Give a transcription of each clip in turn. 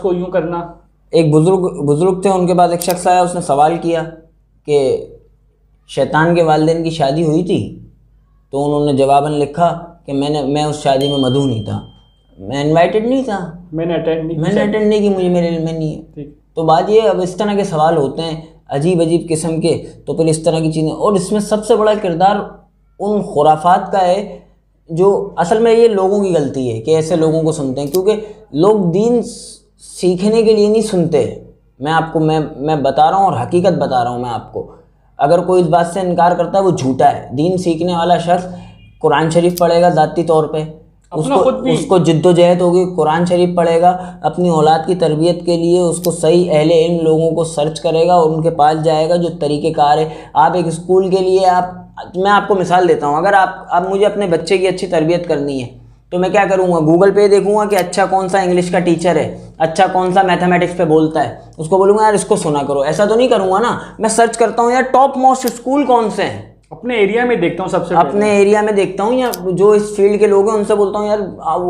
को यूँ करना। एक बुज़ुर्ग बुज़ुर्ग थे उनके पास एक शख्स आया उसने सवाल किया कि शैतान के वालदेन की शादी हुई थी? तो उन्होंने जवाबन लिखा कि मैंने मैं उस शादी में मधु नहीं था। मैं इनवाइटेड नहीं था। मैंने अटेंड नहीं मैंने अटेंड नहीं की मुझे मेरे इल्म में नहीं है। तो बात ये अब इस तरह के सवाल होते हैं अजीब अजीब किस्म के तो फिर इस तरह की चीज़ें और इसमें सबसे बड़ा किरदार उन खुराफात का है जो असल में ये लोगों की गलती है कि ऐसे लोगों को सुनते हैं क्योंकि लोग दीन सीखने के लिए नहीं सुनते। मैं आपको मैं मैं बता रहा हूँ और हकीकत बता रहा हूँ मैं आपको। अगर कोई इस बात से इनकार करता है वो झूठा है। दीन सीखने वाला शख्स कुरान शरीफ पढ़ेगा ज़ाती तौर पे। अपना उसको उसको जिद्दोजहद होगी कुरान शरीफ पढ़ेगा अपनी औलाद की तरबियत के लिए उसको सही अहले इल्म लोगों को सर्च करेगा और उनके पास जाएगा जो तरीक़ेकार है। आप एक स्कूल के लिए आप मैं आपको मिसाल देता हूँ। अगर आप आप मुझे अपने बच्चे की अच्छी तरबियत करनी है तो मैं क्या करूँगा? गूगल पे देखूँगा कि अच्छा कौन सा इंग्लिश का टीचर है अच्छा कौन सा मैथमेटिक्स पे बोलता है। उसको बोलूँगा यार इसको सुना करो। ऐसा तो नहीं करूँगा ना। मैं सर्च करता हूँ यार टॉप मोस्ट स्कूल कौन से हैं? अपने एरिया में देखता हूँ सबसे अपने एरिया में देखता हूँ या जो इस फ़ील्ड के लोग हैं उनसे बोलता हूँ यार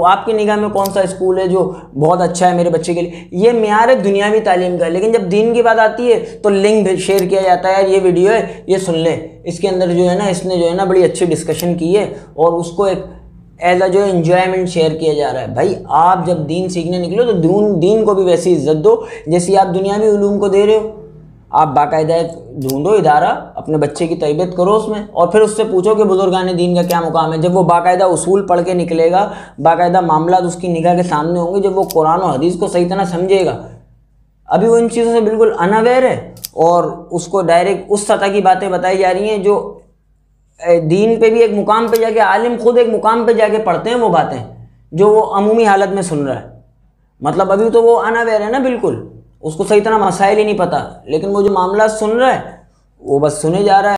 आपकी निगाह में कौन सा स्कूल है जो बहुत अच्छा है मेरे बच्चे के लिए? ये मैार है दुनियावी तालीम का लेकिन जब दीन की बात आती है तो लिंक शेयर किया जाता है यार ये वीडियो है ये सुन ले। इसके अंदर जो है ना इसने जो है ना बड़ी अच्छी डिस्कशन की है और उसको एक एज अ जो इन्जॉयमेंट शेयर किया जा रहा है। भाई, आप जब दीन सीखने निकलो तो दीन दीन को भी वैसी इज़्ज़त दो, जैसी आप दुनियावी उलूम को दे रहे हो। आप बाकायदा ढूंढो इदारा, अपने बच्चे की तरबियत करो उसमें, और फिर उससे पूछो कि बुजुर्गान दीन का क्या मुकाम है। जब वो बाकायदा उसूल पढ़ के निकलेगा, बाकायदा मामला उसकी निगाह के सामने होंगे, जब वो कुरान और हदीस को सही तरह समझेगा। अभी वो इन चीज़ों से बिल्कुल अनअवेयर है, और उसको डायरेक्ट उस सतह की बातें बताई जा रही हैं, जो दीन पे भी एक मुकाम पे जाके, आलिम खुद एक मुकाम पे जाके पढ़ते हैं वो बातें, जो वो अमूमी हालत में सुन रहा है। मतलब अभी तो वो अनअवेयर है ना, बिल्कुल। उसको सही तरह मसाइल ही नहीं पता। लेकिन वो जो मामला सुन रहा है, वो बस सुने जा रहा है।